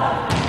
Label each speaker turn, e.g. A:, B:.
A: Wow.